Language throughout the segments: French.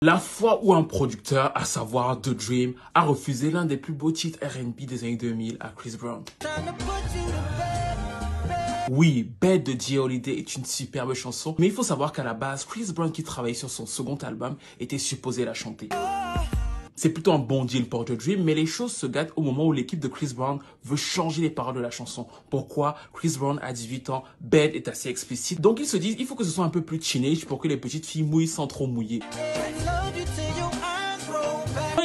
La fois où un producteur, à savoir The Dream, a refusé l'un des plus beaux titres R&B des années 2000 à Chris Brown. Oui, Bed de J. Holiday est une superbe chanson, mais il faut savoir qu'à la base, Chris Brown qui travaillait sur son second album était supposé la chanter. C'est plutôt un bon deal pour The Dream, mais les choses se gâtent au moment où l'équipe de Chris Brown veut changer les paroles de la chanson. Pourquoi Chris Brown a 18 ans, Bed est assez explicite, donc ils se disent il faut que ce soit un peu plus teenage pour que les petites filles mouillent sans trop mouiller.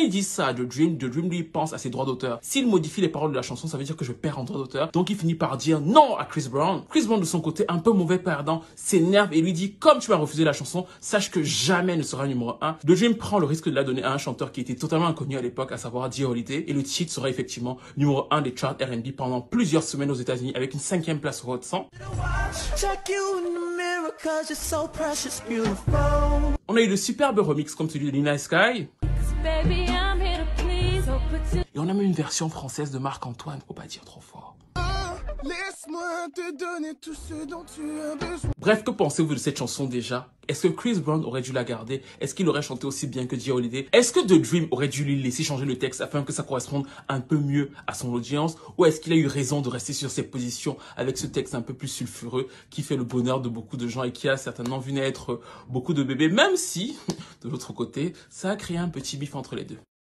Ils disent ça à The Dream, The Dream lui pense à ses droits d'auteur. S'il modifie les paroles de la chanson, ça veut dire que je perds en droits d'auteur. Donc il finit par dire non à Chris Brown. Chris Brown de son côté, un peu mauvais perdant, s'énerve et lui dit comme tu m'as refusé la chanson, sache que jamais ne sera numéro 1. The Dream prend le risque de la donner à un chanteur qui était totalement inconnu à l'époque, à savoir J. Holiday. Et le titre sera effectivement numéro 1 des charts R&B pendant plusieurs semaines aux États-Unis avec une cinquième place au Hot 100. On a eu de superbes remixes comme celui de Nina Sky. Et on a même une version française de Marc-Antoine, faut pas dire trop fort. Laisse-moi te donner tout ce dont tu as besoin. Bref, que pensez-vous de cette chanson déjà? Est-ce que Chris Brown aurait dû la garder? Est-ce qu'il aurait chanté aussi bien que J. Holiday? Est-ce que The Dream aurait dû lui laisser changer le texte afin que ça corresponde un peu mieux à son audience? Ou est-ce qu'il a eu raison de rester sur ses positions avec ce texte un peu plus sulfureux qui fait le bonheur de beaucoup de gens et qui a certainement vu naître beaucoup de bébés, même si, de l'autre côté, ça a créé un petit bif entre les deux?